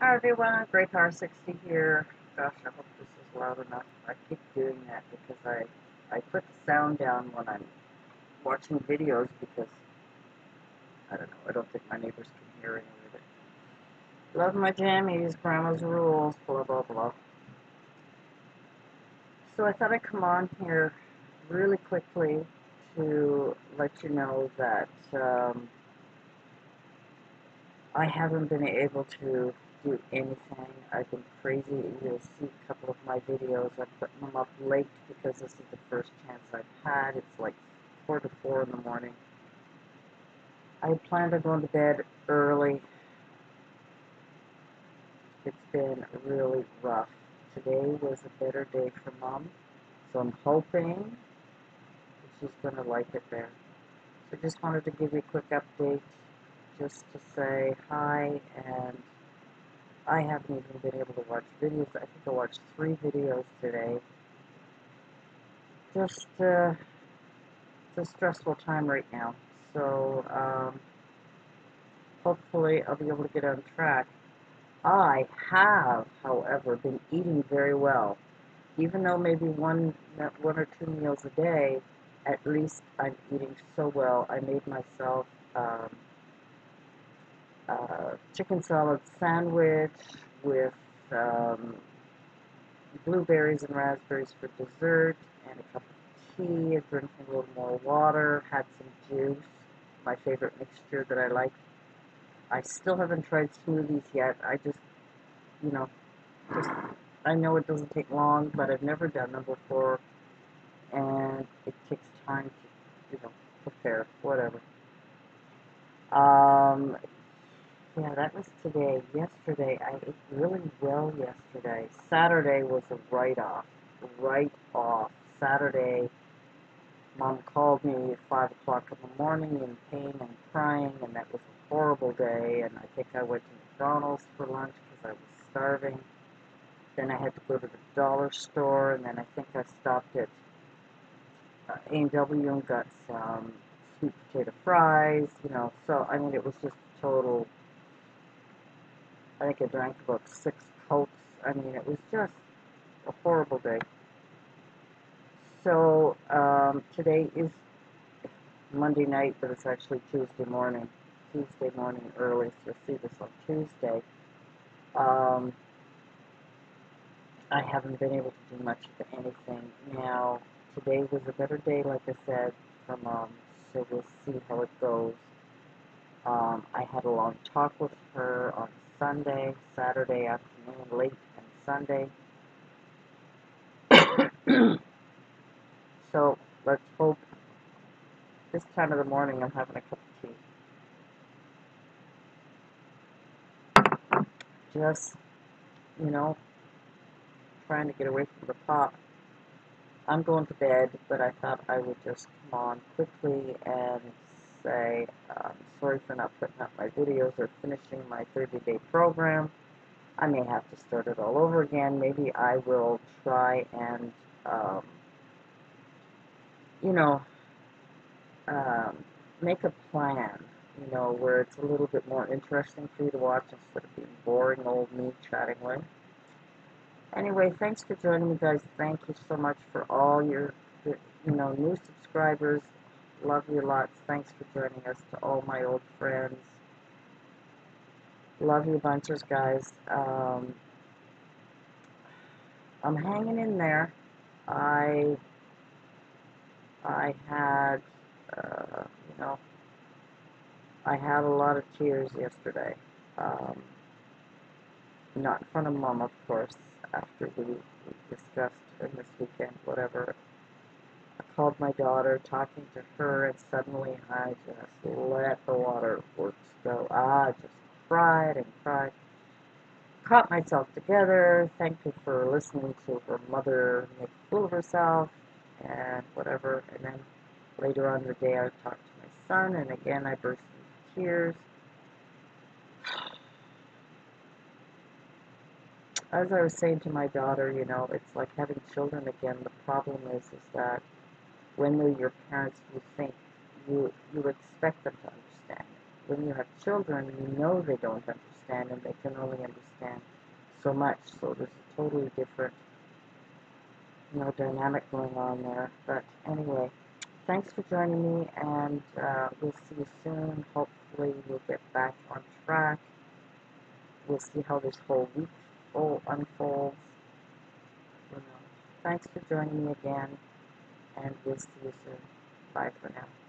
Hi everyone, GrayPower 60 here. Gosh, I hope this is loud enough. I keep doing that because I, I put the sound down when I'm watching videos because, I don't know, I don't think my neighbors can hear any of it. Love my jammies, grandma's rules, blah blah blah. So I thought I'd come on here really quickly to let you know that um, I haven't been able to do anything. I've been crazy. You'll see a couple of my videos. I'm putting them up late because this is the first chance I've had. It's like 4 to 4 in the morning. I planned on going to bed early. It's been really rough. Today was a better day for Mom, so I'm hoping she's going to like it there. So just wanted to give you a quick update just to say hi and I haven't even been able to watch videos. I think I watched three videos today. Just, uh, it's a stressful time right now. So, um, hopefully I'll be able to get on track. I have, however, been eating very well. Even though maybe one, one or two meals a day, at least I'm eating so well. I made myself, um, uh, chicken salad sandwich with um, blueberries and raspberries for dessert, and a cup of tea, drinking a little more water, had some juice, my favorite mixture that I like. I still haven't tried smoothies yet. I just, you know, just, I know it doesn't take long, but I've never done them before, and it takes time to, you know, prepare, whatever. Um, Yeah, that was today. Yesterday, I ate really well yesterday. Saturday was a write-off. Write off. Saturday, mom called me at 5 o'clock in the morning in pain and crying, and that was a horrible day. And I think I went to McDonald's for lunch because I was starving. Then I had to go to the dollar store, and then I think I stopped at uh, A&W and got some sweet potato fries, you know. So, I mean, it was just total I think I drank about six cokes. I mean, it was just a horrible day. So um, today is Monday night, but it's actually Tuesday morning. Tuesday morning early, so you'll see this on Tuesday. Um, I haven't been able to do much of anything. Now, today was a better day, like I said, for mom, so we'll see how it goes. Um, I had a long talk with her on Sunday, Saturday afternoon, late and Sunday. so let's hope this time of the morning I'm having a cup of tea. Just, you know, trying to get away from the pop. I'm going to bed, but I thought I would just come on quickly and say um, sorry for not putting up my videos or finishing my 30 day program. I may have to start it all over again. Maybe I will try and, um, you know, um, make a plan, you know, where it's a little bit more interesting for you to watch instead of being boring old me chatting with. Anyway, thanks for joining me, guys. Thank you so much for all your, you know, new subscribers. Love you lots. Thanks for joining us to all my old friends. Love you bunches, guys. Um, I'm hanging in there. I I had, uh, you know, I had a lot of tears yesterday. Um, not in front of mom, of course, after we, we discussed in this weekend, whatever. I called my daughter, talking to her, and suddenly I just let the waterworks go. I just cried and cried. Caught myself together, thanked her for listening to her mother make a fool of herself, and whatever. And then later on the day, I talked to my son, and again I burst into tears. as I was saying to my daughter, you know, it's like having children again. The problem is, is that when your parents, you think you you expect them to understand. When you have children, you know they don't understand. and they can only understand so much. So there's a totally different, you know, dynamic going on there. But anyway, thanks for joining me, and uh, we'll see you soon. Hopefully, we'll get back on track. We'll see how this whole week all unfolds. Thanks for joining me again, and you soon. Bye for now.